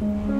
嗯。